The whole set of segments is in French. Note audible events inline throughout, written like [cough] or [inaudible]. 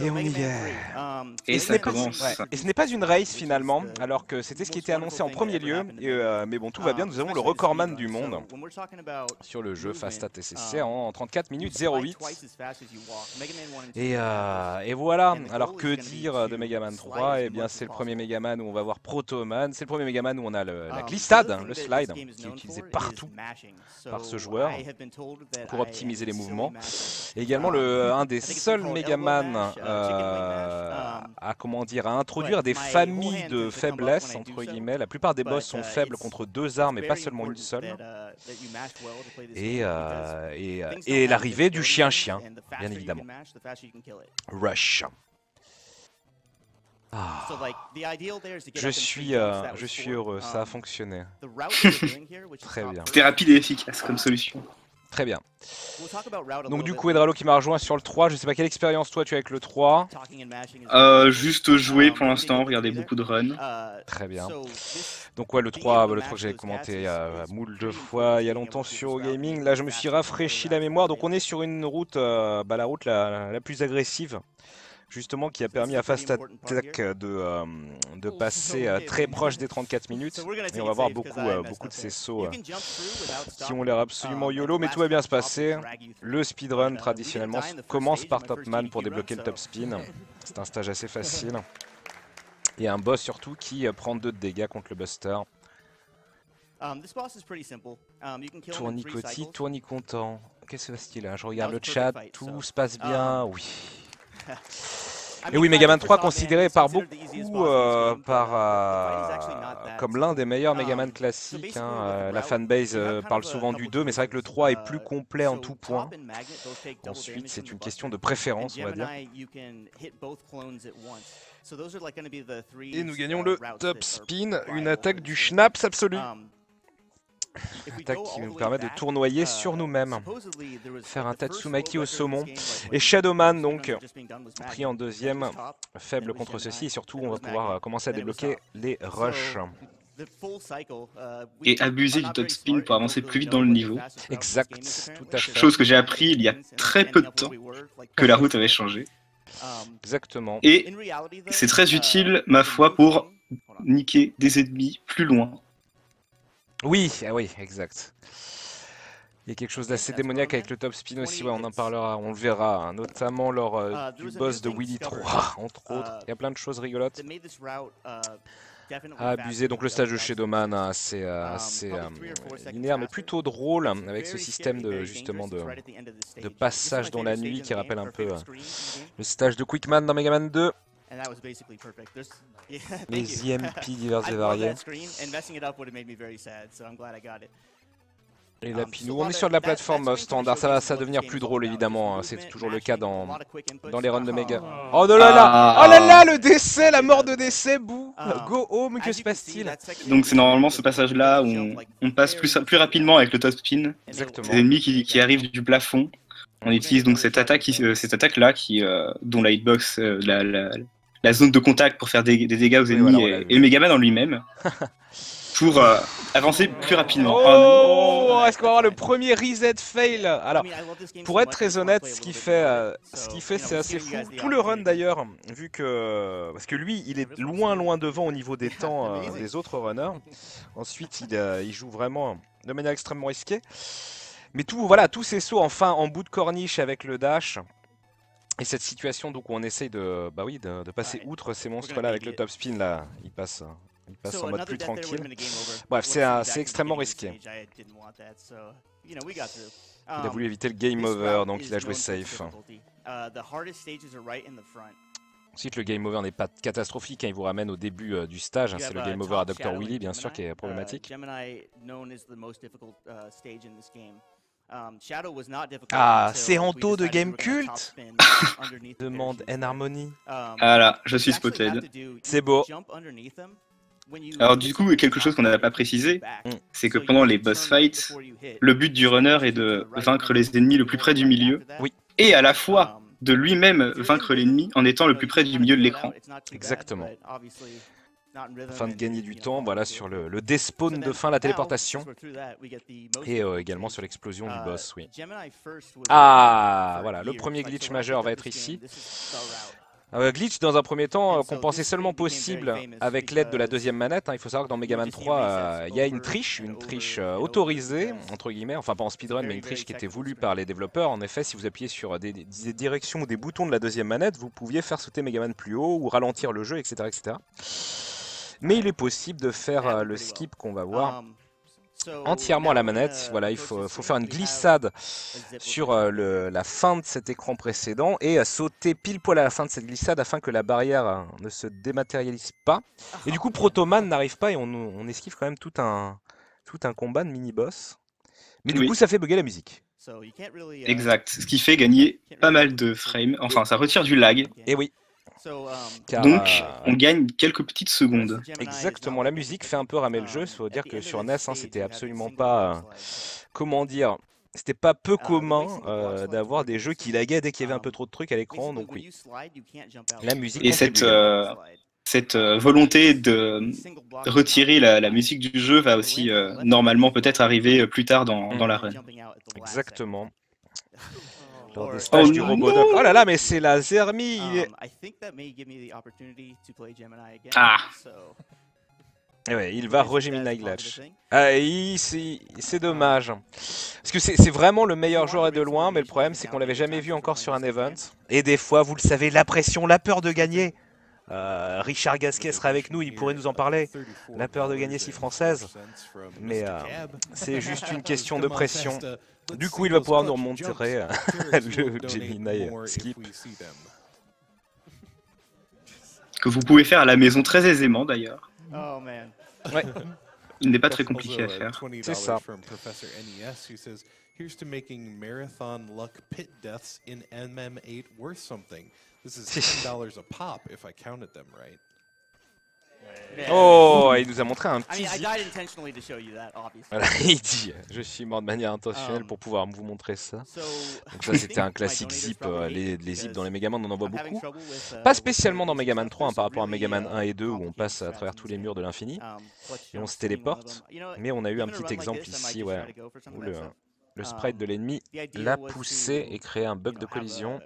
Et on y est. Et ce ça n'est pas- commence. ouais. Et ce n'est pas une race finalement, alors que c'était ce qui était annoncé en premier lieu. Et, euh, mais bon, tout va bien, nous avons le recordman du monde sur le jeu Fast Stat SSC en 34 minutes 08. Et, euh, et voilà, alors que dire de Megaman 3 Eh bien c'est le premier Megaman où on va voir Protoman, c'est le premier Megaman où on a le- la glissade, hein, le slide, qui est utilisé partout par ce joueur pour optimiser les mouvements. Et également le, un des seuls Megaman euh, à comment dire à introduire des familles de faiblesses entre guillemets. La plupart des boss sont faibles contre deux armes et pas seulement une seule. Et, euh, et, euh, et l'arrivée du chien-chien, bien évidemment. Rush. Ah, je suis, euh, je suis heureux, ça a fonctionné. Très bien. C'était rapide et efficace comme solution. Très bien. Donc du coup, Edralo qui m'a rejoint sur le 3, je sais pas quelle expérience toi tu as avec le 3. Euh, juste jouer pour l'instant, regarder beaucoup de runs. Très bien. Donc ouais, le 3, bah, le 3 que j'avais commenté euh, moule de fois il y a longtemps sur Gaming. Là, je me suis rafraîchi la mémoire. Donc on est sur une route, euh, bah, la route la, la plus agressive, justement, qui a permis à Fast Attack de, euh, de passer euh, très proche des 34 minutes. Et on va voir beaucoup, euh, beaucoup de ces sauts euh, qui ont l'air absolument YOLO, mais tout va bien se passer. Le speedrun, traditionnellement, commence par Topman pour débloquer le top spin. [laughs] C'est un stage assez facile. Et un boss surtout qui euh, prend 2 de dégâts contre le Buster. Tournicoti, tournicontent. Qu'est-ce que c'est là? Je regarde le chat, tout se passe bien, oui. Et oui, Megaman 3 considéré par beaucoup euh, par, euh, comme l'un des meilleurs Megaman classiques. hein, euh, la fanbase euh, parle souvent du 2, mais c'est vrai que le 3 est plus complet en tout point. Ensuite, c'est une question de préférence, on va dire. Et nous gagnons le top spin, une attaque du Schnaps absolu. Attaque qui nous permet de tournoyer sur nous-mêmes. Faire un Tatsumaki au saumon. Et Shadowman, donc, pris en deuxième, faible contre ceci. Et surtout, on va pouvoir euh, commencer à débloquer les rushs. Et abuser du top spin pour avancer plus vite dans le niveau. Exact, tout à fait. Chose que j'ai appris il y a très peu de temps, que la route avait changé. Exactement. Et c'est très utile, ma foi, pour niquer des ennemis plus loin. Oui, ah oui, exact. Il y a quelque chose d'assez démoniaque avec le top spin aussi, ouais, on en parlera, on le verra, hein, notamment lors euh, du boss de Willy 3, [laughs] entre autres. Il y a plein de choses rigolotes. à abuser. Donc le stage de Shadowman, hein, assez, euh, assez euh, linéaire, mais plutôt drôle, avec ce système de justement de, de passage dans la nuit qui rappelle un peu euh, le stage de Quickman dans Mega Man 2. Les [laughs] IMP [laughs] divers et variés. Et la Pinou, on est sur de la plateforme standard, ça va, ça devenir plus drôle évidemment, hein. c'est toujours le cas dans, dans les runs de Mega. Oh là là Ah. Oh là là, le décès, la mort de décès, bouh Go home, que se passe-t-il Donc c'est normalement ce passage-là où on, on passe plus, plus rapidement avec le top spin. Exactement. Des ennemis qui, qui arrivent du plafond. On utilise donc cette attaque, euh, cette attaque-là, qui, euh, dont la hitbox, euh, la, la, la zone de contact pour faire des, des dégâts aux Oui, ennemis voilà, et, vu. et Megaman en lui-même, [laughs] pour euh, avancer plus rapidement. Oh Est-ce qu'on va avoir le premier reset fail Alors, pour être très honnête, ce qu'il fait, euh, ce qu'il fait, c'est assez fou. Tout le run d'ailleurs, vu que parce que lui, il est loin, loin devant au niveau des temps euh, des autres runners. Ensuite, il, il joue vraiment de manière extrêmement risquée. Mais tout, voilà, tous ces sauts enfin en bout de corniche avec le dash. Et cette situation donc où on essaye de, bah oui, de, de passer outre ces monstres-là avec le top spin là, il passe, il passe en mode plus tranquille. Bref, c'est extrêmement risqué. Il a voulu éviter le game over, donc il a joué safe. Ensuite, le game over n'est pas catastrophique, hein, il vous ramène au début euh, du stage. hein, c'est le game over à Dr. Willy, bien sûr, qui est problématique. Ah, c'est Anto de Game Cult [laughs] Demande N-Harmony. Voilà, je suis spotted. C'est beau. Alors du coup, quelque chose qu'on n'a pas précisé, Mm. c'est que pendant les boss fights, le but du runner est de vaincre les ennemis le plus près du milieu, Oui. et à la fois de lui-même vaincre l'ennemi en étant le plus près du milieu de l'écran. Exactement. Afin de gagner du temps voilà, sur le, le despawn de fin, la téléportation, et euh, également sur l'explosion du boss. Oui. Ah, voilà, le premier glitch majeur va être ici. Euh, glitch dans un premier temps euh, qu'on pensait seulement possible avec l'aide de la deuxième manette. Hein. Il faut savoir que dans Mega Man 3, euh, il y a une triche, une triche autorisée, entre guillemets, enfin pas en speedrun, mais une triche qui était voulue par les développeurs. En effet, si vous appuyez sur des, directions ou des boutons de la deuxième manette, vous pouviez faire sauter Mega Man plus haut ou ralentir le jeu, etc. etc. Mais il est possible de faire le skip qu'on va voir entièrement à la manette. Voilà, il faut, faire une glissade sur euh, la fin de cet écran précédent et sauter pile poil à la fin de cette glissade afin que la barrière euh, ne se dématérialise pas. Et du coup, Protoman n'arrive pas et on, esquive quand même tout un, tout un combat de mini-boss. Mais du coup, ça fait bugger la musique. Uh, exact, ce qui fait gagner pas mal de frames, enfin ça retire du lag. Et oui, Um, Donc, on gagne quelques petites secondes. Exactement, la musique fait un peu ramer le jeu. Il faut dire que sur NES, hein, c'était absolument pas. comment dire c'était pas peu commun euh, d'avoir des jeux qui laguaient dès qu'il y avait un peu trop de trucs à l'écran, donc oui. La musique. Et cette, euh, cette euh, volonté de retirer la, musique du jeu va aussi normalement peut-être arriver plus tard dans, dans la run. Exactement. [laughs] Lors des stages oh du Robodoc. Oh là là, mais c'est la Zermi est... Ah et ouais, il va Regemini Glitch. Ah, c'est dommage. Parce que c'est vraiment le meilleur joueur et de loin, mais le problème c'est qu'on l'avait jamais vu encore sur un event. Et des fois, vous le savez, la pression, la peur de gagner. Euh, Richard Gasquet sera avec nous, il pourrait nous en parler. La peur de gagner si française. Mais euh, c'est juste une question de pression. Du coup, il va pouvoir nous remontrer euh, [laughs] le Gemini Skip. Que vous pouvez faire à la maison très aisément d'ailleurs. Oh man. Ouais. [laughs] Il n'est pas très compliqué à faire. C'est ça. Here's to making marathon luck pit deaths in MM8 worth something. This is $10 a pop if I counted them right. Oh, il nous a montré un petit zip. Voilà, [laughs] il dit, je suis mort de manière intentionnelle um, pour pouvoir vous montrer ça. Donc [laughs] ça c'était un classique zip, euh, les, les zips dans les Megaman on en voit beaucoup. Uh, Pas spécialement dans Megaman 3 hein, par rapport à Megaman 1 et 2 où on passe à travers tous les murs de l'infini um, et on se téléporte. Mais on a eu un petit exemple ici ouais, où le, le sprite de um, l'ennemi l'a poussé et créé un bug de collision.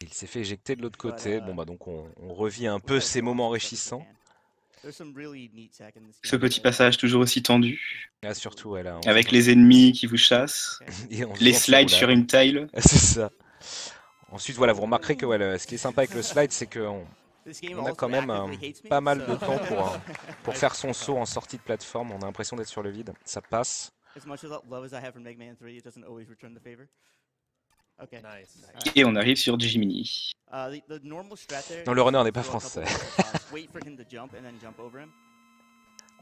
Il s'est fait éjecter de l'autre côté. Bon bah donc on, revit un peu ces moments enrichissants. Ce petit passage toujours aussi tendu. Ah, surtout, ouais, Avec les ennemis qui vous chassent. [laughs] [laughs] les slides sur une tile. [laughs] C'est ça. Ensuite, voilà, vous remarquerez que ce qui est sympa avec le slide, c'est qu'on on a quand même euh, pas mal de temps pour, euh, pour faire son saut en sortie de plateforme. On a l'impression d'être sur le vide. Ça passe. Et on arrive sur Jiminy. Uh, non, le runner n'est pas français.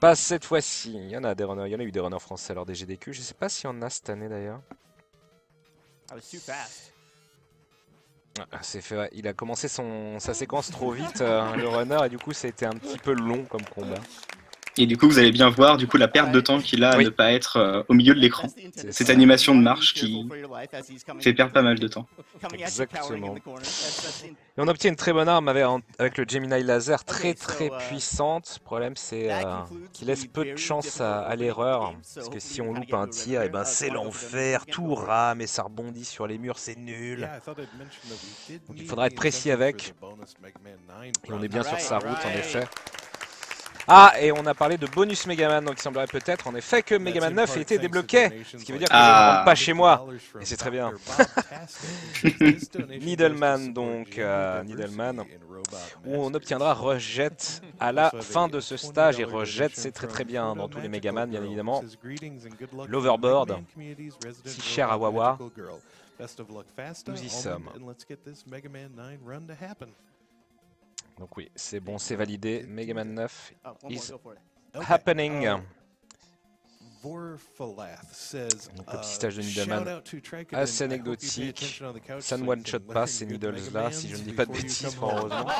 pas cette fois-ci. Il y en a des runners, il y en a eu des runners français lors des GDQ. Je sais pas s'il y en a cette année d'ailleurs. Ah, fait, il a commencé son, sa séquence trop vite, euh, le runner, et du coup ça a été un petit peu long comme combat. Et du coup, vous allez bien voir du coup la perte de temps qu'il a à ne pas être euh, au milieu de l'écran. Cette animation de marche qui fait perdre pas mal de temps. Exactement. Et on obtient une très bonne arme avec, le Gemini laser très très puissante. Le problème c'est euh, qu'il laisse peu de chance à, l'erreur. Parce que si on loupe un tir, et eh ben c'est l'enfer, tout rame et ça rebondit sur les murs, c'est nul. Donc il faudra être précis avec. Et on est bien sur sa route en effet. Ah, et on a parlé de bonus Megaman, donc il semblerait peut-être en effet que Megaman 9 ait été débloqué. Ce qui veut dire que je ne rentre pas chez moi. Et c'est très bien. [laughs] Needleman, donc, euh, Needleman, où on obtiendra Reject à la fin de ce stage. Et Reject, c'est très très bien dans tous les Megaman, bien évidemment. L'Overboard, si cher à Wawa. Nous y sommes. Donc oui, c'est bon, c'est validé. Mega Man 9 is happening. Um, Donc le petit stage de Needleman assez anecdotique. Ça ne one-shot pas ces Needles là, si je ne dis pas de bêtises, heureusement. [laughs]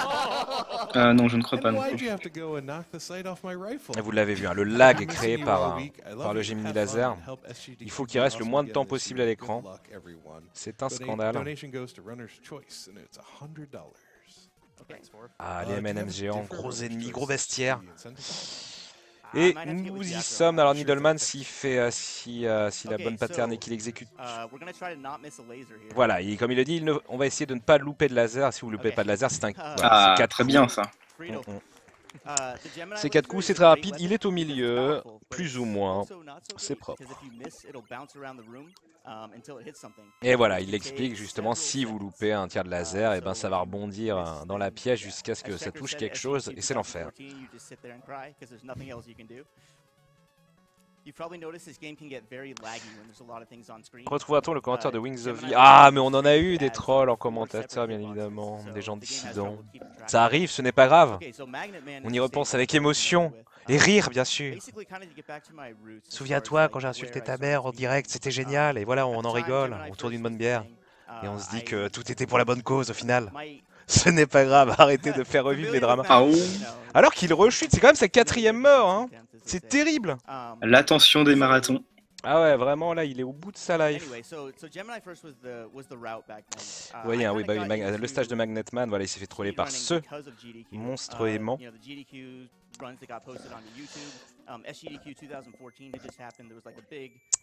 Euh, non, je ne crois pas non plus. Et vous l'avez vu, hein, le lag créé par, par le Gemini laser, il faut qu'il reste le moins de temps possible à l'écran. C'est un scandale. Ah, les M&M géants, gros ennemis, gros bestiaires. Et nous y sommes. Alors Needleman, s'il fait, euh, si, euh, si la bonne pattern et qu'il exécute. Voilà, et comme il le dit, on va essayer de ne pas louper de laser. Si vous ne loupez pas de laser, c'est un. [laughs] ah, très bien ça. C'est 4 coups, c'est très rapide. Il est au milieu, plus ou moins. C'est propre. Et voilà, il explique justement si vous loupez un tir de laser, et ben ça va rebondir dans la pièce jusqu'à ce que ça touche quelque chose, et c'est l'enfer. Retrouvera-t-on le commentaire de Wings of V Ah, mais on en a eu des trolls en commentateur, bien évidemment, des gens dissidents. Ça arrive, ce n'est pas grave. On y repense avec émotion. Et rire, bien sûr. Souviens-toi, quand j'ai insulté ta mère en direct, c'était génial. Et voilà, on en rigole autour d'une bonne bière. Et on se dit que tout était pour la bonne cause au final. Ce n'est pas grave, arrêtez de faire revivre les dramas. Ah Alors qu'il rechute, c'est quand même sa quatrième mort. Hein. C'est terrible. L'attention des marathons. Ah ouais, vraiment là, il est au bout de sa life. Vous voyez, hein, oui, bah, oui, le stage de Magnetman, voilà, il s'est fait troller par ce monstre aimant.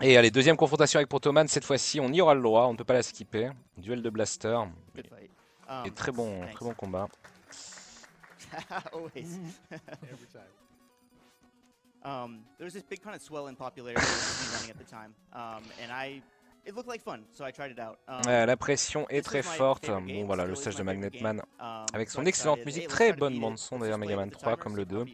Et allez, deuxième confrontation avec Protoman, cette fois-ci on y aura le droit, on ne peut pas la skipper. Duel de blaster. Et très bon, très bon combat. [laughs] [laughs] Um, there was this big kind of swell in popularity running at the time, um, and I it looked like fun, so I tried it out. Um, ouais, la pression est très forte. Bon voilà, le stage de Magnetman um, avec son excellente musique, très bonne bande son d'ailleurs Megaman 3 comme le 2.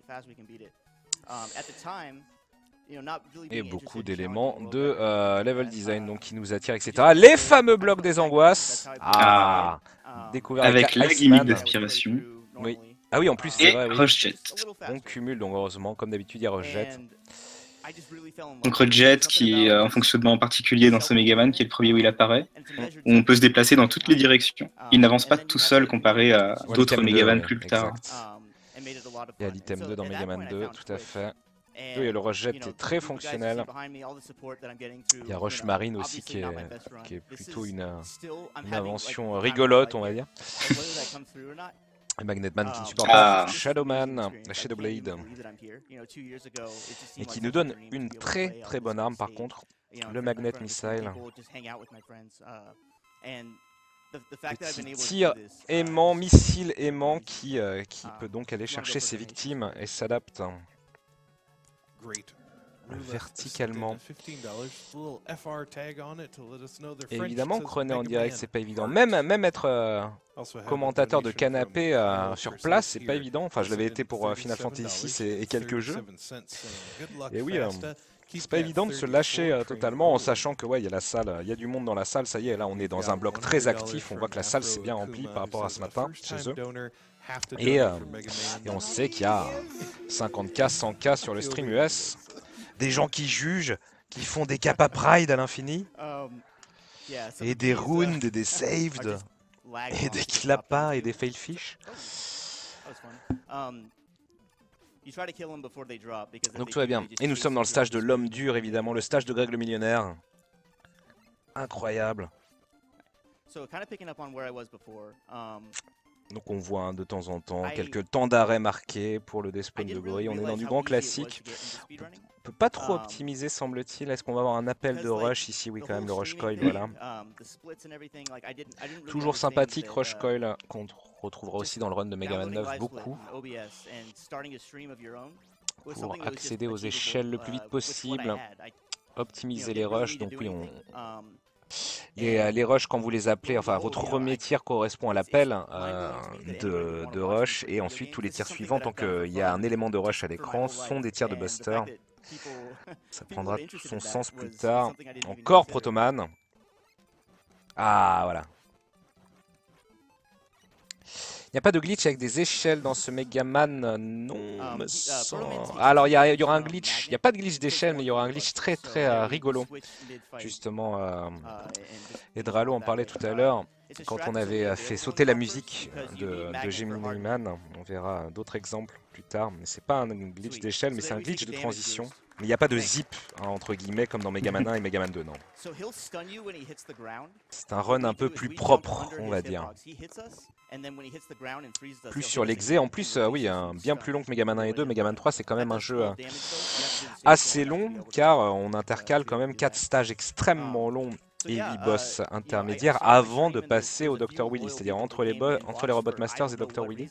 Um, Et beaucoup d'éléments de euh, level design donc qui nous attirent, etc. Les fameux blocs des angoisses. Ah, découvert avec, avec la gimmick d'aspiration. Oui. Ah oui, en plus, c'est vrai. Oui. Jet. On cumule, donc heureusement, comme d'habitude, il y a Rush Jet. Donc Rush Jet qui est euh, en fonctionnement particulier dans ce Megaman, qui est le premier où il apparaît, où on peut se déplacer dans toutes les directions. Il n'avance pas tout seul comparé à d'autres Megaman plus tard. Il y a l'item 2 dans Megaman 2, tout à fait. Oui, le Rush Jet est très fonctionnel. Il y a Rush Marine aussi qui est, qui est plutôt une, une invention rigolote, on va dire. Magnetman qui ne supporte pas Shadowman, la Shadowblade, et qui nous donne une très très bonne arme par contre, le Magnet Missile. Petit tir aimant, missile aimant qui, euh, qui peut donc aller chercher ses victimes et s'adapte verticalement. Et évidemment, chroner en direct, c'est pas évident. Même, même être euh, commentateur de canapé euh, sur place, c'est pas évident. Enfin, je l'avais été pour euh, Final Fantasy 6 et, quelques jeux. Et oui, c'est pas évident de se lâcher totalement en sachant que ouais, il y a la salle, il y a du monde dans la salle. Ça y est, là, on est dans un bloc très actif. On voit que la salle s'est bien remplie par rapport à ce matin chez eux. Et, et on sait qu'il y a 50K, 100K sur le stream US des gens qui jugent, qui font des kappa pride à l'infini, um, et des runes, et des saved, et des clappas et des failfish. Um, Donc tout va bien. Et nous sommes dans le stage de l'homme dur, évidemment, le stage de Greg le millionnaire. Incroyable. Donc on voit hein, de temps en temps quelques temps d'arrêt marqués pour le Despawn de Gory. On est dans du grand classique. On peut pas trop um, optimiser semble-t-il. Est-ce qu'on va avoir un appel de rush ici? Oui quand même le rush coil, voilà. Um, Toujours sympathique rush uh, coil qu'on retrouvera aussi dans le run de Mega Man 9 beaucoup. Pour accéder aux échelles le plus vite uh, possible, optimiser les rushs. Donc oui, on, les, euh, les rushs, quand vous les appelez, enfin votre premier tir correspond à l'appel euh, de, de, rush, et ensuite tous les tirs suivants, tant qu'il y a un élément de rush à l'écran, sont des tirs de buster. Ça prendra tout son sens plus tard. Encore Protoman. Ah, voilà. Il n'y a pas de glitch avec des échelles dans ce Megaman, non, ah, me ah, Alors il y, aura un glitch, il n'y a pas de glitch d'échelle, mais il y aura un glitch très très euh, rigolo. Justement, euh, Edralo en parlait tout à l'heure, quand on avait euh, fait sauter la musique de, de Gemini Man. On verra d'autres exemples plus tard, mais c'est pas un glitch d'échelle, mais c'est un glitch de transition. Mais il n'y a pas de zip, hein, entre guillemets, comme dans Megaman 1 et Megaman 2, non. [laughs] C'est un run un peu plus propre, on va dire. Plus sur l'exé. En plus, oui, un bien plus long que Megaman 1 et 2. Megaman 3, c'est quand même un jeu assez long, car on intercale quand même 4 stages extrêmement longs et 8 boss intermédiaires avant de passer au Dr. Willy, c'est-à-dire entre les, entre les Robot Masters et Dr. Willy.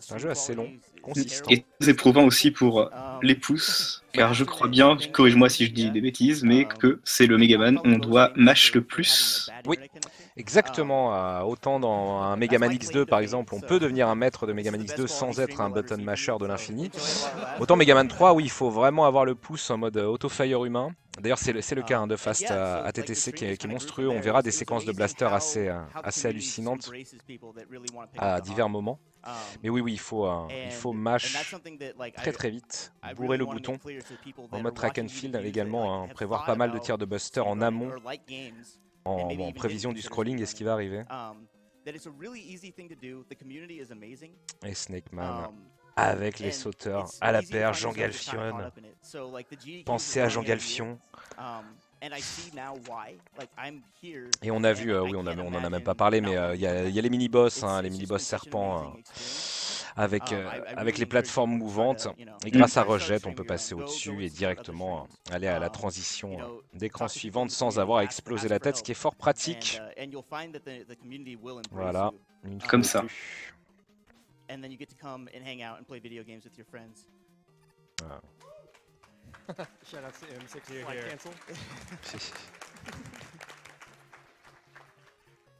C'est un jeu assez long, consistant. Et très éprouvant aussi pour les pouces, [laughs] car je crois bien, corrige-moi si je dis des bêtises, mais que c'est le Megaman, on doit mash le plus. Oui, exactement. autant dans un Megaman X2 par exemple, on peut devenir un maître de Megaman X2 sans être un button masher de l'infini. Autant Megaman 3, oui, il faut vraiment avoir le pouce en mode auto-fire humain. D'ailleurs, c'est le, cas hein, de Fast à, TTC qui est, monstrueux. On verra des séquences de blaster assez, euh, assez hallucinantes à divers moments. Mais oui, oui, il faut, euh, il faut mash très très vite, bourrer le bouton. En mode track and field également, hein, prévoir pas mal de tirs de buster en amont, en, prévision du scrolling et ce qui va arriver? Et Snake Man avec les sauteurs à la paire, Jean Galfion. Pensez à Jean Galfion. Et on a vu, euh, oui, on, a, on en a même pas parlé, mais euh, il y, a les mini-boss, hein, les mini-boss serpents, euh, avec, avec les plateformes mouvantes. Et grâce à Rushjet, on peut passer au-dessus et directement aller à la transition d'écran suivante sans avoir à exploser la tête, ce qui est fort pratique. Voilà. Comme ça. And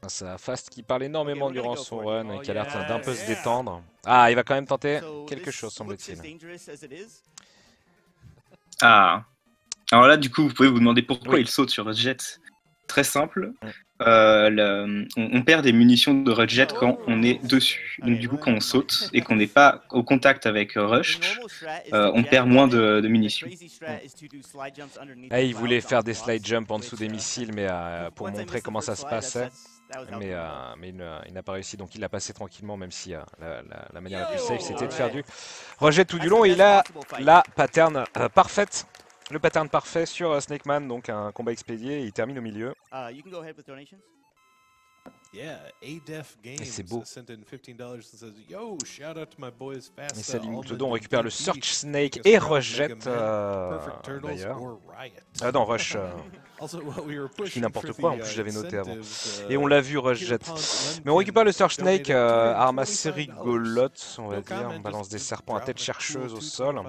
then you get to come and hang out and play video games with your friends. Wow. Shout out to M6 here, here. cancel. C'est Fast qui parle énormément durant son run et qui a l'air d'un peu se détendre. Ah, il va quand même tenter quelque chose, semble-t-il. Ah. Alors là, du coup, vous pouvez vous demander pourquoi il saute sur Jet. Très simple. Euh, on, perd des munitions de Rush quand on est dessus. Donc du coup, quand on saute et qu'on n'est pas au contact avec Rush, euh, on perd moins de, munitions. Ah, il voulait faire des slide jump en dessous des missiles, mais euh, pour montrer comment ça se passait. Mais, mais il, n'a pas réussi, donc il l'a passé tranquillement, même si la, manière la plus safe c'était de faire du rejet tout du long. Et il a la pattern parfaite. Le pattern parfait sur euh, Snake Man, donc un combat expédié, il termine au milieu. Uh, et c'est beau. Et salut Moutodon, on récupère le Search Snake et Jet euh, d'ailleurs. Ah non, Rush. Euh, [laughs] je dis n'importe quoi, en plus je l'avais noté avant. Uh, et on l'a vu, Rush Jet. Mais on récupère le Search Snake, euh, arme assez rigolote, on va dire. On balance des serpents à tête chercheuse au sol.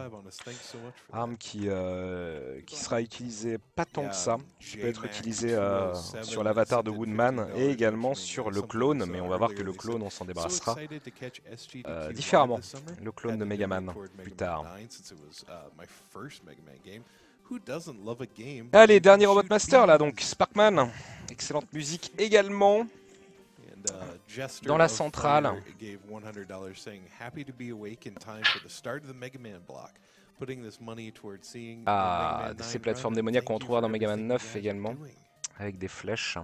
Arme qui, euh, qui sera utilisée pas tant que ça. Qui peut être utilisée euh, sur l'avatar de Woodman et également sur le clone. Mais on va voir que le clone, on s'en débarrassera différemment. Le clone de Megaman plus tard. Allez, dernier Robot Master là, donc Sparkman. Excellente musique également. Uh, Dans la centrale. Ah, ces plateformes démoniaques qu'on retrouvera dans Mega Man 9 également, avec des flèches.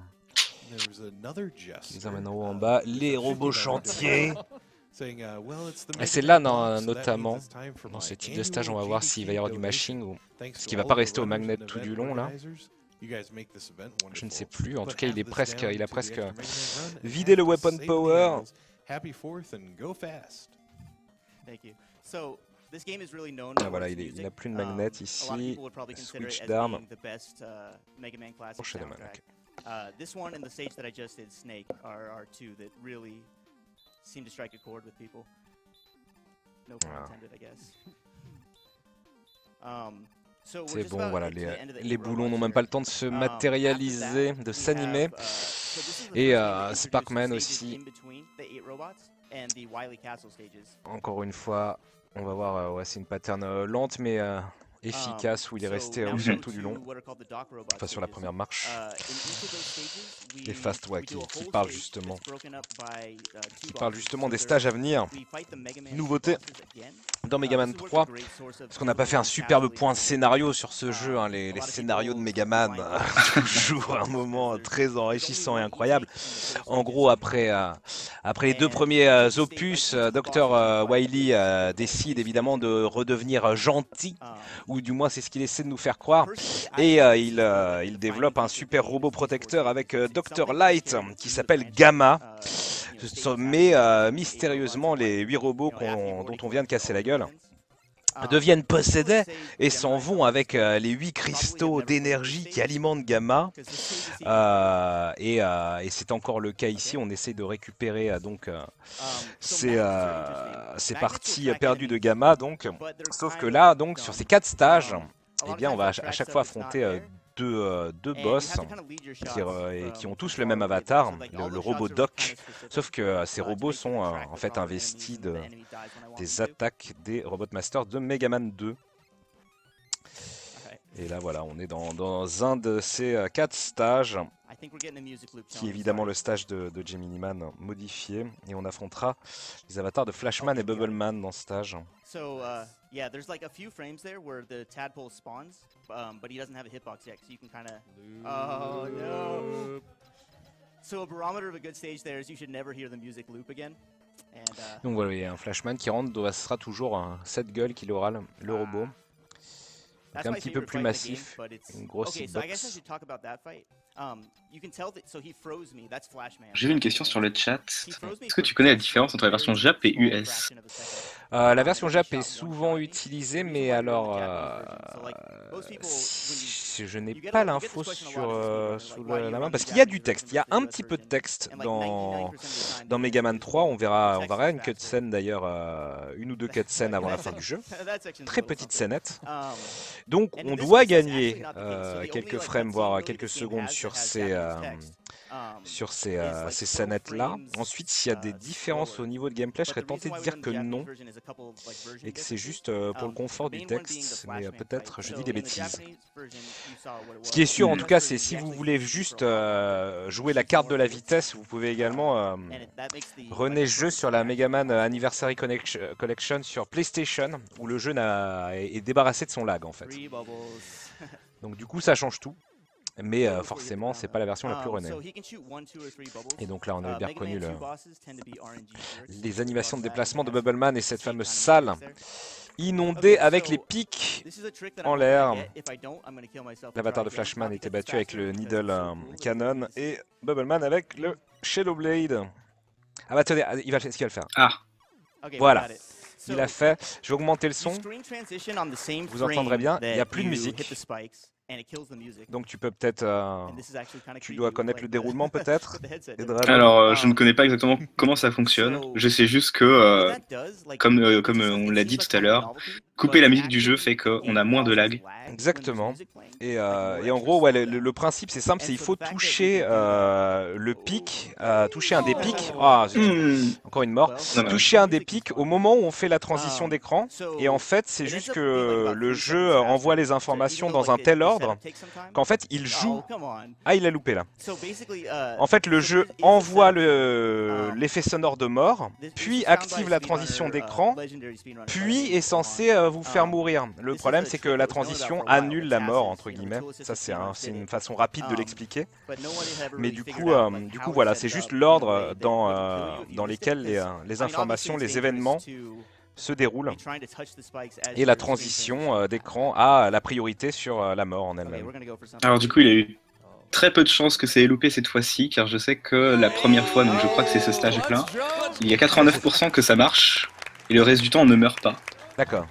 Les emmènent en haut en bas. Les robots chantiers. [laughs] Uh, Et c'est là notamment, dans ce type de stage, on va voir s'il va y avoir du mashing ou ce qui va pas rester au magnet tout du long là. Je ne sais plus, en tout cas il est presque, il a presque [laughs] vidé le weapon power. Ah, voilà, il n'a plus de magnet um, ici. Switch d'arme. Prochain domaine. Uh, this one and the stage that I just did, Snake, are, are two that really seem to strike a chord with people. No pun intended, I guess. Um, c'est bon, voilà, les, les boulons n'ont même pas le temps de se um, matérialiser, de s'animer. Uh, Et euh, Sparkman aussi. Encore une fois, on va voir, euh, ouais, c'est une pattern euh, lente, mais efficace où il est resté au tout du long, enfin sur la première marche. Et Fast ouais, qui, parle justement, qui parle justement des stages à venir. Nouveauté dans Megaman 3, parce qu'on n'a pas fait un superbe point scénario sur ce jeu, hein, les, scénarios de Megaman, toujours [laughs] un moment très enrichissant et incroyable. En gros, après, après les deux premiers opus, Dr Wily décide évidemment de redevenir gentil ou du moins c'est ce qu'il essaie de nous faire croire. Et euh, il, euh, développe un super robot protecteur avec euh, Dr Light qui s'appelle Gamma. Mais mystérieusement, les 8 robots dont on vient de casser la gueule deviennent possédés et s'en vont avec les 8 cristaux d'énergie qui alimentent Gamma. et, c'est encore le cas ici, on essaie de récupérer donc ces, ces, parties perdues de Gamma. Donc. Sauf que là, donc, sur ces 4 stages, eh bien, on va à chaque fois affronter deux, euh, deux boss qui, euh, qui, ont tous le même avatar, le, robot Doc, sauf que euh, ces robots sont en fait investis de, des attaques des Robot Masters de Mega Man 2. Et là voilà, on est dans, dans un de ces quatre stages, qui est évidemment le stage de, de Gemini Man modifié, et on affrontera les avatars de Flashman et Bubbleman dans ce stage. Yeah, there's like a few frames there where the tadpole spawns, um, but he doesn't have a hitbox yet, so you can kind of... Oh, no! So a barometer of a good stage there is you should never hear the music loop again. And, uh, Donc voilà, il y a un Flashman qui rentre, ce sera toujours un set gueule qu'il aura, le, le robot. Donc un petit peu plus massif, une grosse okay, J'ai une question sur le chat. Est-ce que tu connais la différence entre la version JAP et US euh, La version JAP est souvent utilisée, mais alors euh, je n'ai pas l'info sur euh, sous la main? parce qu'il y a du texte. Il y a un petit peu de texte dans dans Mega Man 3. On verra, on verra une cutscene d'ailleurs, euh, une ou deux cutscenes avant la fin du jeu. [laughs] Très petite scénette. Um, Donc on doit gagner euh, quelques frames, voire quelques secondes sur ces, euh, sur ces, euh, ces scénettes-là. Ensuite, s'il y a des différences au niveau de gameplay, je serais tenté de dire que non, et que c'est juste pour le confort du texte, mais peut-être je dis des bêtises. Ce qui est sûr, en tout cas, c'est si vous voulez juste jouer la carte de la vitesse, vous pouvez également renaître jeu sur la Mega Man Anniversary Collection sur PlayStation, où le jeu est débarrassé de son lag en fait. [laughs] Donc du coup, ça change tout. Mais euh, forcément, c'est pas la version la plus renée. Et donc là, on a bien reconnu le... les animations de déplacement de Bubbleman et cette fameuse salle inondée avec les pics en l'air. L'avatar de Flashman était battu avec le Needle euh, Cannon et Bubbleman avec le Shadow Blade. Ah bah tenez, il va, ce qu'il va le faire Ah Voilà il a fait. Je vais augmenter le son. Vous entendrez bien, il n'y a plus de musique. Donc tu peux peut-être, euh, tu dois connaître le déroulement [laughs] peut-être? Alors euh, je ne connais pas exactement comment ça fonctionne. Je sais juste que, euh, comme, comme on l'a dit tout à l'heure, couper la musique du jeu fait qu'on a moins de lag. Exactement. Et, et en gros, ouais, le, principe c'est simple, c'est il faut toucher le pic, toucher un des pics. Ah, hmm. encore une mort. toucher un des pics au moment où on fait la transition d'écran. Et en fait, c'est juste que le jeu envoie les informations dans un tel ordre qu'en fait il joue. Ah, il a loupé là. En fait, le jeu envoie l'effet sonore de mort, puis active la transition d'écran, puis est censé euh, vous faire mourir. Le problème, c'est que la transition annule la mort entre guillemets. Ça, c'est une façon rapide de l'expliquer. Mais du coup, euh, du coup, voilà, c'est juste l'ordre dans euh, dans lesquels les, les informations, les événements se déroule et la transition euh, d'écran a la priorité sur euh, la mort en elle-même. Alors du coup, il a eu très peu de chances que c'est loupé cette fois-ci, car je sais que la première fois, donc je crois que c'est ce stage plein, il y a 89% que ça marche, et le reste du temps on ne meurt pas. D'accord.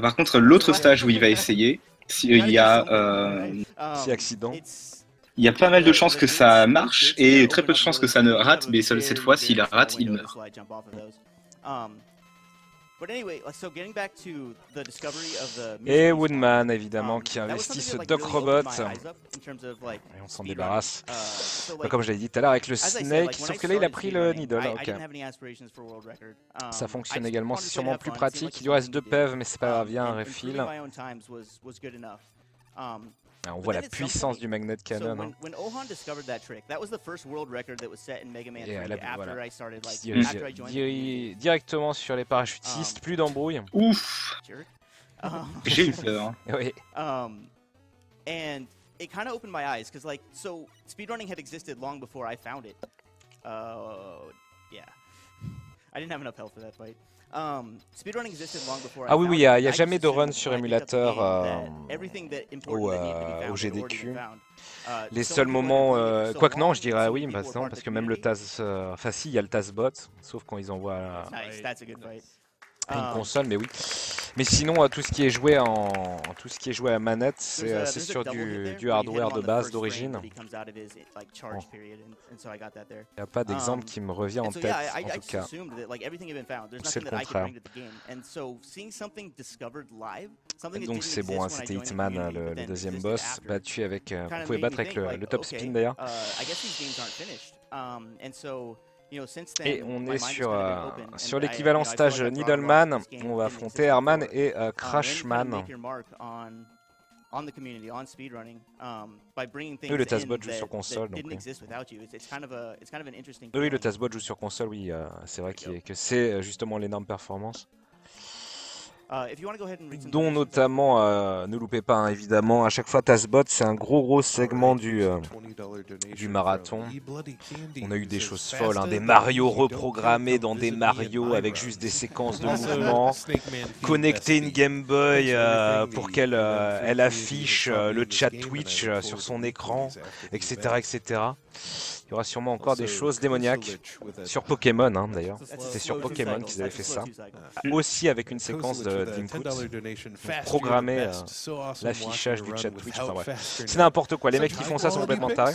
Par contre, l'autre stage où il va essayer, il y a... Euh, si accident. Il y a pas mal de chances que ça marche, et très peu de chances que ça ne rate, mais seule cette fois, s'il rate, il meurt. Et Woodman, évidemment, um, qui investit ce Doc Robot. Et on s'en débarrasse. Uh, bah, comme je l'ai dit tout à l'heure avec le Snake, sauf que là il a pris le Needle. Ok. Ça um, fonctionne également, c'est sûrement plus pratique. Il lui reste deux PEV, mais c'est pas grave, il y a un refill. On voit la puissance du Magnet Cannon. Hein. directement sur les parachutistes, um, plus d'embrouille. Ouf [laughs] J'ai eu peur. [laughs] oui. Um, and it kind of opened my eyes because like so speedrunning had existed long before I found it. Uh, yeah. Um, ah oui, oui, il n'y a, jamais de run sur émulateur euh, au, euh, au, GDQ. Uh, Les seuls moments, euh, quoique non, je dirais oui, parce, parce que même le TAS, euh, enfin si, il y a le TASBot, sauf quand ils envoient une um, console, mais oui. Mais sinon, euh, tout ce qui est joué en tout ce qui est joué à manette, c'est euh, sur du, du, hardware de base d'origine. Il n'y a pas d'exemple um, qui me revient en tête, en tout cas. C'est le contraire. Donc c'est bon, hein, c'était Hitman, hein, le, le, deuxième boss, battu avec... Euh, vous pouvez battre avec le, le top spin d'ailleurs. Et on est sur, euh, sur l'équivalent stage Needleman. On va affronter Herman et euh, Crashman. Eux, le Tazbot joue sur console. Donc, oui. oui, le Tazbot joue sur console, oui. Euh, c'est vrai que c'est justement l'énorme performance. Uh, dont notamment, euh, ne loupez pas hein, évidemment, à chaque fois TASBot c'est un gros gros segment du, euh, du marathon. On a eu des choses folles, hein, des Mario reprogrammés dans des Mario avec juste des [laughs] séquences de mouvements, connecter une Game Boy euh, pour qu'elle elle affiche le chat Twitch sur son écran, etc. etc. Il y aura sûrement encore des choses démoniaques sur Pokémon hein, d'ailleurs. C'était sur Pokémon qu'ils avaient fait ça. Aussi avec une séquence d'input pour programmer euh, l'affichage du chat Twitch. C'est n'importe quoi. Les mecs qui font ça sont complètement tarés.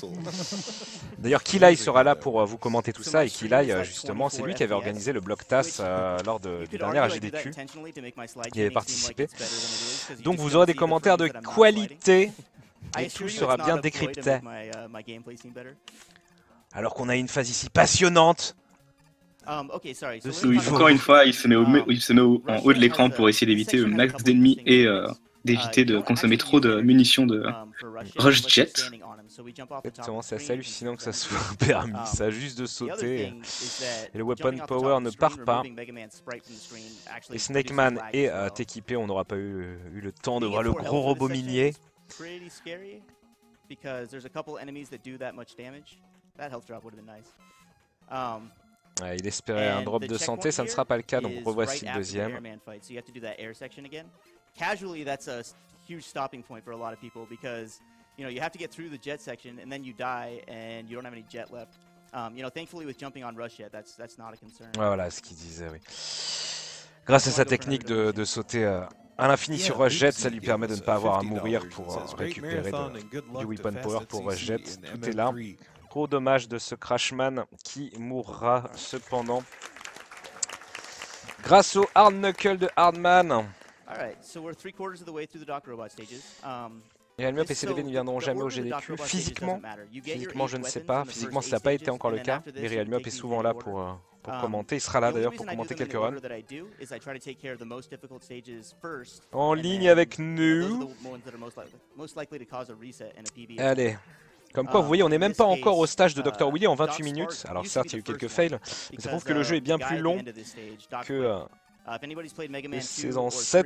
D'ailleurs, Kilai sera là pour euh, vous commenter tout ça et Kilai, euh, justement, c'est lui qui avait organisé le bloc TAS lors de, du dernier AGDQ. Il avait participé. Donc vous aurez des commentaires de qualité et tout sera bien décrypté. Alors qu'on a une phase ici passionnante. Um, encore une fois, il se met, um, il se met en haut de l'écran pour essayer d'éviter le max d'ennemis et euh, d'éviter de uh, consommer trop de munitions de um, [laughs] rush jet. Exactement, c'est assez hallucinant que ça soit [laughs] permis, ça a juste de sauter. Et le weapon power ne part pas. Et Snake Man est euh, équipé, on n'aura pas eu, eu, le temps de voir le gros robot minier. Um, il espérait un drop de santé, ça ne sera pas le cas, donc revoici le deuxième. Casually, that's a huge stopping point for a lot of people because you know you have to get through the jet section and then you die and you don't have any jet left. Um, you know, thankfully with jumping on rush jet, that's that's not a concern. Voilà ce qu'il disait, oui. Grâce à sa technique de, de sauter euh, à l'infini sur Rush Jet, ça lui permet de ne pas avoir à mourir pour euh, récupérer de, du weapon power pour Rush Jet. Tout est là. Gros dommage de ce Crashman qui mourra cependant. Grâce au Hard Knuckle de Hardman. Et Almio et CDV ne viendront jamais au GDQ. Physiquement, physiquement je ne sais pas. Physiquement, ça n'a pas été encore le cas. Mais Real est souvent là pour, euh, pour um, commenter. Il sera là d'ailleurs pour commenter quelques runs. En ligne avec nous. Allez. Comme quoi, vous voyez, on n'est même pas encore au stage de Dr. Willy en 28 minutes. Alors certes, il y a eu quelques fails, mais ça prouve que le jeu est bien plus long que euh, les saisons 7.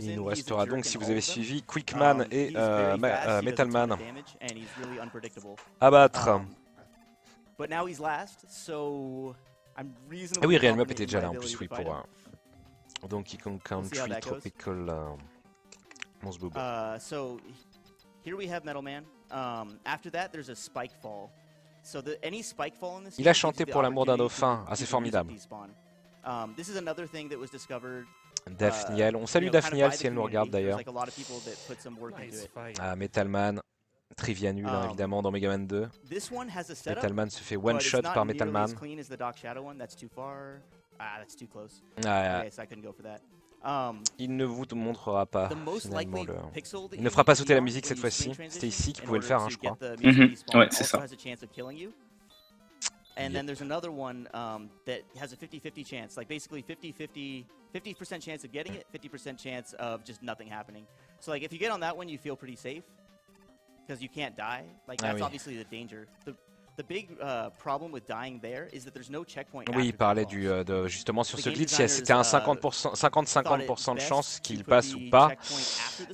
Il nous restera donc, si vous avez suivi, Quickman et euh, euh, Metalman à battre. Ah oui, Real Map était déjà là en plus, oui, pour uh, Donkey Kong Country Tropical uh, here we have Metal Man. Um, after that, there's a spike fall. So the, any spike fall in this Il a chanté pour l'amour d'un dauphin, assez formidable. Um, this is another thing that was discovered Daphniel. On salue Daphniel si elle nous regarde d'ailleurs. Ah, Metalman. Trivia nul, hein, um, évidemment, dans Mega Man 2. Metalman se fait one-shot par Metalman. Ah, um, il ne vous montrera pas finalement le... Il ne fera pas sauter la musique cette fois-ci. C'était ici qu'il pouvait le faire, hein, je crois. Mm -hmm. Ouais, c'est ça. And then there's another one um, that has a 50-50 chance, like basically 50-50, 50% chance of getting it, 50% chance of just nothing happening. So like if you get on that one, you feel pretty safe because you can't die. Like that's ah oui. obviously the danger. The, Oui, il parlait du, euh, de, justement sur ce glitch, c'était un 50-50% uh, de chance qu'il passe ou pas.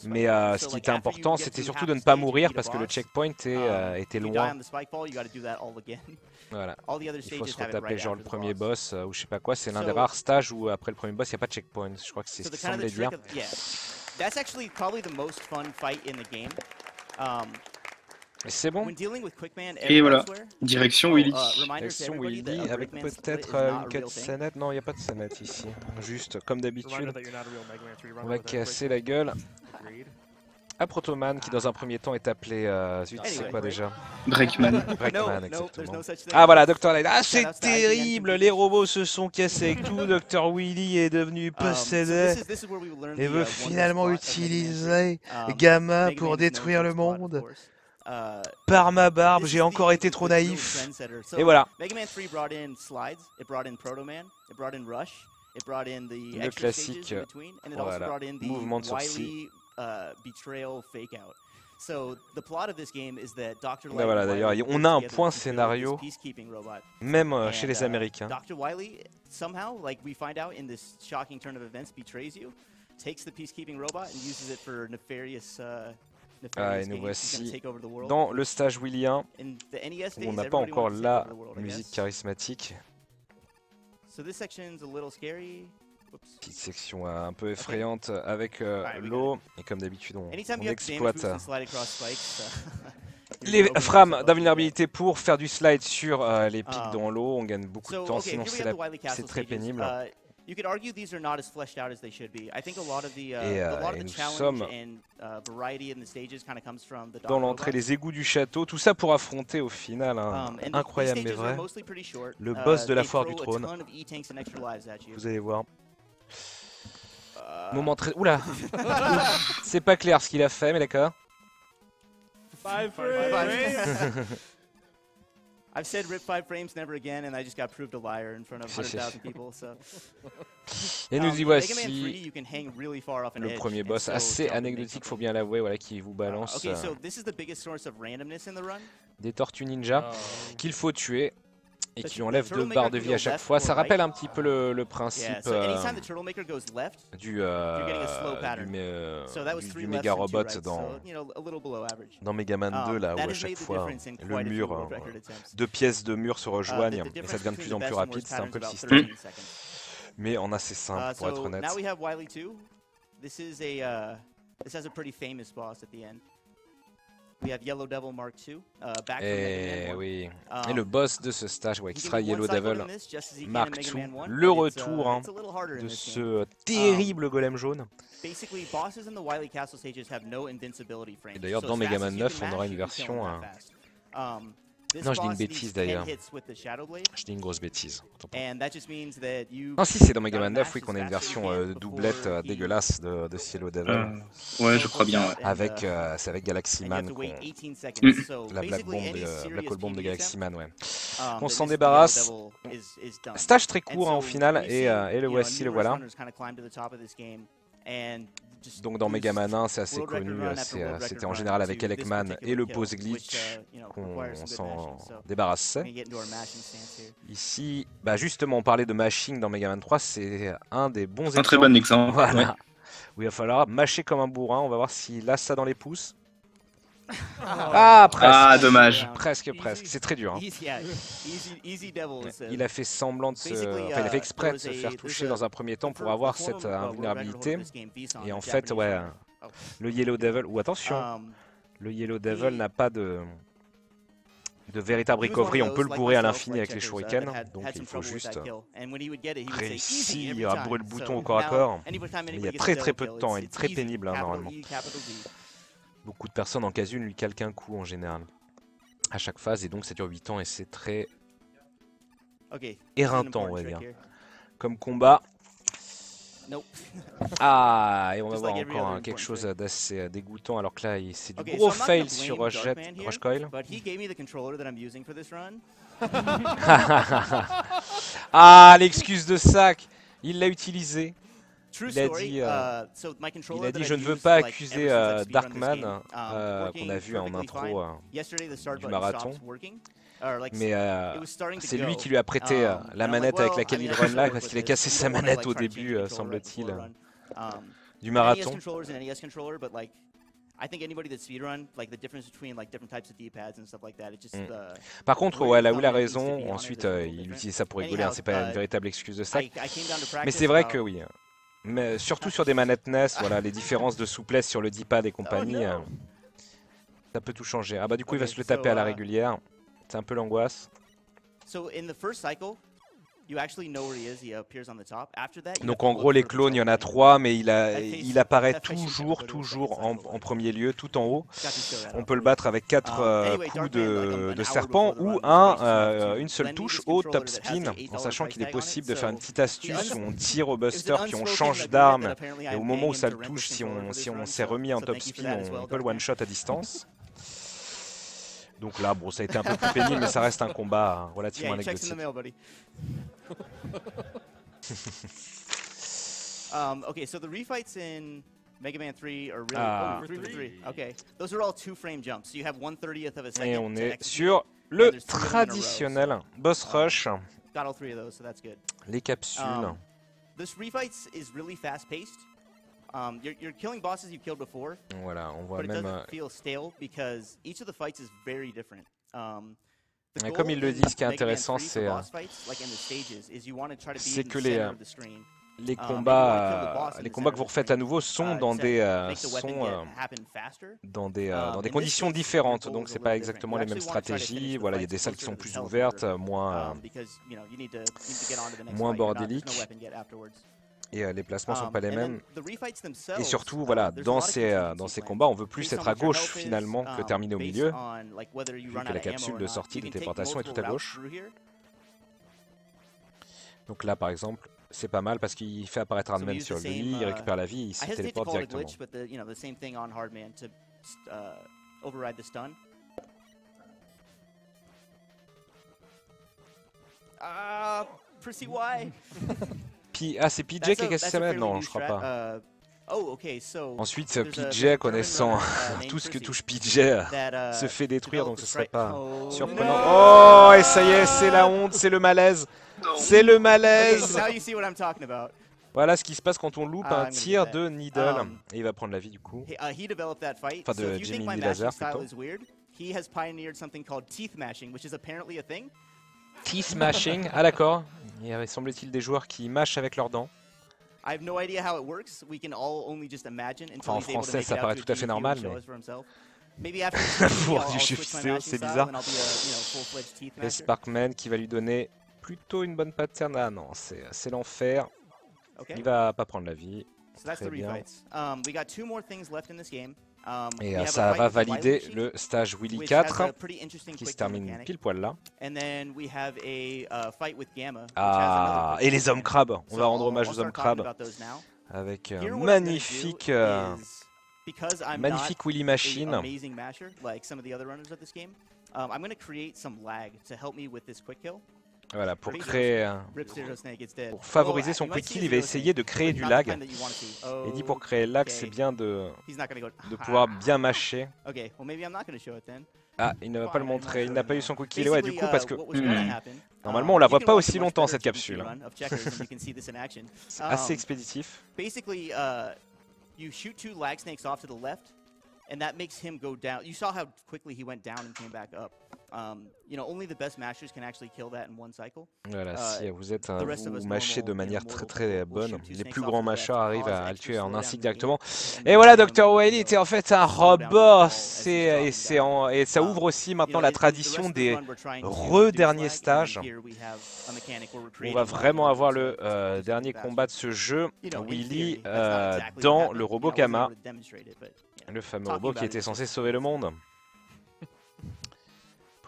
Mais euh, ce qui était important, c'était surtout de ne pas mourir parce que le checkpoint euh, um, était loin. [laughs] Voilà. [laughs] Il faut se retaper genre le premier boss ou je sais pas quoi. C'est l'un des rares stages où après le premier boss, il n'y a pas de checkpoint. Je crois que c'est ce qu'il semblait dire. C'est bon. Et voilà, direction Willy. Uh, direction Willy avec peut-être euh, une cutscene. Non, il n'y a pas de scénette ici. Juste comme d'habitude, on va casser la gueule à Protoman qui dans un premier temps est appelé... Euh, zut, c'est quoi déjà? Breakman. Breakman, [laughs] exactement. Ah voilà, Dr. Light. Ah c'est terrible, les robots se sont cassés avec tout. Dr. Willy est devenu um, possédé et veut finalement utiliser um, Gamma pour détruire le monde. Uh, Par ma barbe, j'ai encore été trop naïf. Et voilà. Le classique, voilà, mouvement de sourcil. voilà, d'ailleurs, on a un point scénario, même euh, chez les uh, Américains. Ah, et nous voici dans le stage William, e où on n'a pas encore la musique charismatique. Petite section euh, un peu effrayante avec euh, l'eau, et comme d'habitude on, exploite euh, [laughs] les frames d'invulnérabilité pour faire du slide sur les pics um, dans l'eau, on gagne beaucoup de temps, sinon c'est très pénible. You could argue these are not as fleshed out as they should be. I think a lot of the, uh, et, a lot of the challenge and uh, variety in the stages kind of comes from the Dans l'entrée, les égouts du château, tout ça pour affronter au final, hein, um, incroyable mais vrai, le uh, boss uh, de la foire du trône. E Vous allez voir. Uh, Moment très... Oula [laughs] C'est pas clair ce qu'il a fait, mais d'accord. [laughs] I've said rip five frames never again, and I just got proved a liar in front of [laughs] 100,000 people. So. [laughs] Et nous um, y voici. Le premier boss, assez anecdotique, faut bien l'avouer, voilà, qui vous balance uh, des tortues ninja um, qu'il faut tuer et qui enlève deux barres de vie à chaque fois. Ça rappelle un petit peu le, le principe euh, du, euh, du, du, du, méga robot dans, dans Mega Man 2, um, là où à chaque fois le mur, euh, deux pièces de mur se uh, rejoignent et ça devient de plus en plus rapide. C'est un peu le système. Mais en assez simple uh, pour être honnête. This is a uh, this has a pretty famous boss at the end. We have Yellow Devil Mark II, uh, back Et eh oui. Um, Et le boss de ce stage, ouais, qui sera Yellow Devil Mark II, le uh, retour hein, de ce um, terrible golem jaune. Et d'ailleurs, dans Mega Man 9, on aura une version non, je dis une bêtise d'ailleurs. Je dis une grosse bêtise. Ah si, c'est dans Mega Man 9, oui, qu'on a une version euh, doublette euh, dégueulasse de, de Cielo Devil. Euh, ouais, je crois bien. Ouais. Avec, euh, c'est avec Galaxy Man, la Black, bomb de, Black Hole Bomb de Galaxy Man, ouais. Um, On s'en débarrasse. Stage très court hein, au final, et, et le voici, le voilà. Donc dans Mega Man 1, c'est assez connu, c'était en général avec Elecman et le pose glitch uh, qu'on s'en débarrassait. Ici, bah justement, on parlait de mashing dans Mega Man 3, c'est un des bons exemples. Un très bon exemple. Voilà. Où il va falloir mâcher comme un bourrin, on va voir s'il a ça dans les pouces. Ah, presque. Ah, dommage. Presque, presque. C'est très dur. Hein. Il a fait semblant de se... Enfin, il a fait exprès de se faire toucher dans un premier temps pour avoir cette euh, invulnérabilité. Et en fait, ouais, le Yellow Devil... Ou attention, le Yellow Devil n'a pas de de véritable recovery, on peut le bourrer à l'infini avec les shurikens, donc il faut juste réussir à bourrer le bouton au corps à corps. Mais il y a très très peu de temps, il est très pénible hein, normalement. Beaucoup de personnes en casu lui calquent un coup en général. À chaque phase, et donc ça dure 8 ans et c'est très éreintant, on va dire. Comme combat. [laughs] Ah, et on va voir encore quelque chose d'assez euh, dégoûtant, alors que là, c'est du gros fail sur Rush, Jet, Rush Coil. [laughs] ah, l'excuse de sac, il l'a utilisé. Il a dit, euh, il a dit je ne veux pas accuser euh, Darkman, um, euh, qu'on a vu en intro du marathon. Mais c'est lui qui lui a prêté um, la manette avec laquelle il run là, parce qu'il a cassé sa manette au début, semble-t-il, um, du marathon. Par contre, ouais, là où il a raison, ensuite il utilise ça pour rigoler, hein, c'est pas une véritable excuse de ça. Mais c'est vrai que oui, mais surtout sur des manettes NES, voilà, les différences de souplesse sur le D-pad et compagnie, oh, euh, ça peut tout changer. Ah bah du coup il va se le taper à la uh, régulière, c'est un peu l'angoisse. Donc en gros les clones, il y en a trois, mais il, a, il apparaît toujours, toujours en, premier lieu, tout en haut. On peut le battre avec quatre um, euh, coups de, serpent ou un, euh, une seule touche au top spin, en sachant qu'il est possible de faire une petite astuce où on tire au buster puis on change d'arme. Et au moment où ça le touche, si on si on s'est remis en top spin, on peut le one shot à distance. Donc là, bon, ça a été un peu plus pénible, mais ça reste un combat relativement anecdotique. um, okay, so the refights in Mega Man 3 are really ah. oh, 3 3. Okay, those are all two frame jumps. So you have 1/30th of a second. Et on est sur le traditionnel boss um, rush. Got all three of those, so that's good. Les capsules. Um, this refights is really fast paced. Um, you're, you're killing bosses you killed before. Voilà, on voit but même. It doesn't feel stale because each of the fights is very different. Um, Et comme il le dit, ce qui est intéressant, c'est euh, que les, euh, les um, combats, les combats que vous refaites à nouveau sont uh, dans des, euh, sont, dans des, dans des conditions différentes. Donc c'est pas exactement les mêmes stratégies. Voilà, il y a des salles qui sont plus ouvertes, moins, moins bordéliques et euh, les placements sont um, pas les mêmes. Et surtout, voilà, dans ces, euh, dans ces combats, on veut plus être à gauche finalement que um, terminer au milieu, vu que la capsule de sortie de téléportation est tout à gauche. Donc là, par exemple, c'est pas mal parce qu'il fait apparaître Hardman sur lui, il uh, récupère la vie, il se téléporte directement. Ah, Prissy, [laughs] ah, c'est PJ qui a cassé sa manette Non, je crois pas. Uh, oh, Ensuite, PJ, connaissant [laughs] uh, tout ce que touche PJ, uh, se fait détruire, donc ce serait pas oh, surprenant. Oh, et ça y est, c'est la honte, c'est le malaise. C'est le malaise. Voilà ce qui se passe quand on loupe un tir de Needle. Um, et il va prendre la vie du coup. Enfin, de Jimmy Laser plutôt. Teeth mashing, ah d'accord. Il y avait semble-t-il des joueurs qui mâchent avec leurs dents. Enfin, en français, ça paraît tout à fait normal, mais... [laughs] Pour du jeu vidéo, c'est bizarre. Et Sparkman qui va lui donner plutôt une bonne pattern. Ah non, c'est l'enfer. Il va pas prendre la vie. Très bien. Um, Et euh, ça va valider le stage Willy 4 qui se termine pile poil là. Uh, ah, et les hommes crabes. On va rendre hommage aux hommes crabes avec un magnifique, euh, magnifique Willy Machine. Voilà, pour créer, pour favoriser son quick kill, il va essayer de créer du lag. Il dit pour créer le lag, c'est bien de, de [laughs] pouvoir bien mâcher. Ah, il ne va pas le montrer, il n'a pas eu son quick kill. Ouais, du coup, parce que hmm, normalement, on la voit pas aussi longtemps cette capsule. C'est assez expéditif. you shoot two lag snakes off to the left, and that makes him go down. You saw how quickly he went down and came back up. Voilà, si vous êtes un, vous mâchez de manière très très bonne, les plus grands mâcheurs arrivent à, le tuer en un cycle directement. Et voilà, Dr. Wily était en fait un robot. Et, et ça ouvre aussi maintenant la tradition des re-derniers stages. On va vraiment avoir le euh, dernier combat de ce jeu, Willy, euh, dans le robot Kama. Le fameux robot qui était censé sauver le monde.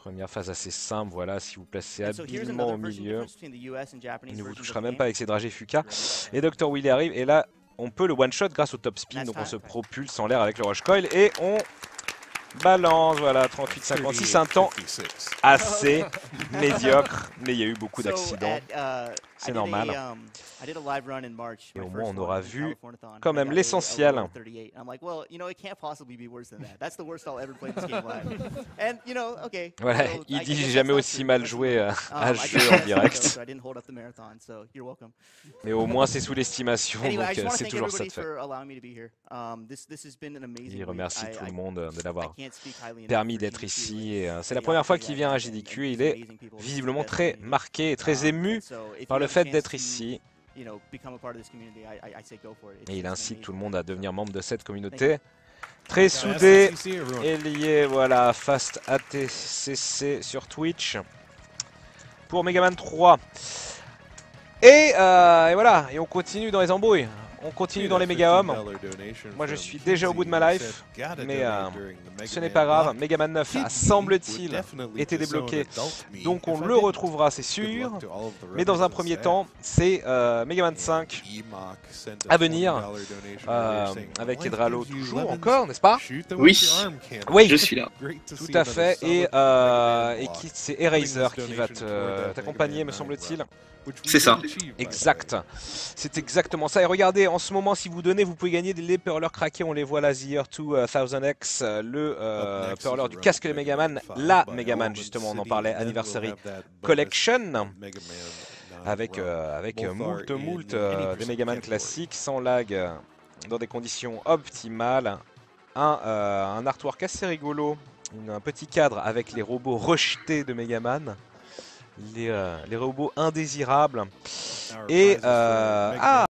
Première phase assez simple, voilà, si vous placez habilement au milieu, il ne vous touchera même pas avec ses dragées Fuka. Et Dr. Willy arrive, et là, on peut le one-shot grâce au top spin, donc on se propulse en l'air avec le rush coil, et on balance, voilà, 38-56, un temps assez [laughs] médiocre, mais il y a eu beaucoup d'accidents. C'est normal. Et au moins, on aura vu quand même l'essentiel. [laughs] Voilà, il dit jamais aussi mal joué [laughs] à un jeu en direct. Mais au moins, c'est sous l'estimation, donc c'est toujours ça de fait. Il remercie tout le monde de l'avoir permis d'être ici. C'est la première fois qu'il vient à JDQ et il est visiblement très marqué et très ému par le fait d'être ici. Et il incite tout le monde à devenir membre de cette communauté. Très soudé et lié, voilà, Fast ATCC sur Twitch pour Megaman 3. Et, euh, et voilà, et on continue dans les embrouilles. On continue dans les méga hommes. Moi je suis déjà au bout de ma life, mais euh, ce n'est pas grave. Megaman 9 a semble-t-il été débloqué, donc on le retrouvera c'est sûr. Mais dans un premier temps, c'est euh, Megaman 5 à venir, euh, avec Hydralo toujours encore, n'est-ce pas Oui, oui, je suis là. [laughs] Tout à fait, et, euh, et c'est Eraser qui va t'accompagner me semble-t-il. C'est ça. Exact. C'est exactement ça. Et regardez, en ce moment, si vous donnez, vous pouvez gagner des perlers craqués. On les voit là, The Year 2000X, euh, le euh, perler du casque de Megaman, la Megaman justement, on en parlait, Anniversary Collection. Avec, euh, avec moult, moult des Megaman classiques, sans lag, dans des conditions optimales. Un, un artwork assez rigolo, un petit cadre avec les robots rejetés de Megaman les, euh, les robots indésirables. Et euh, ah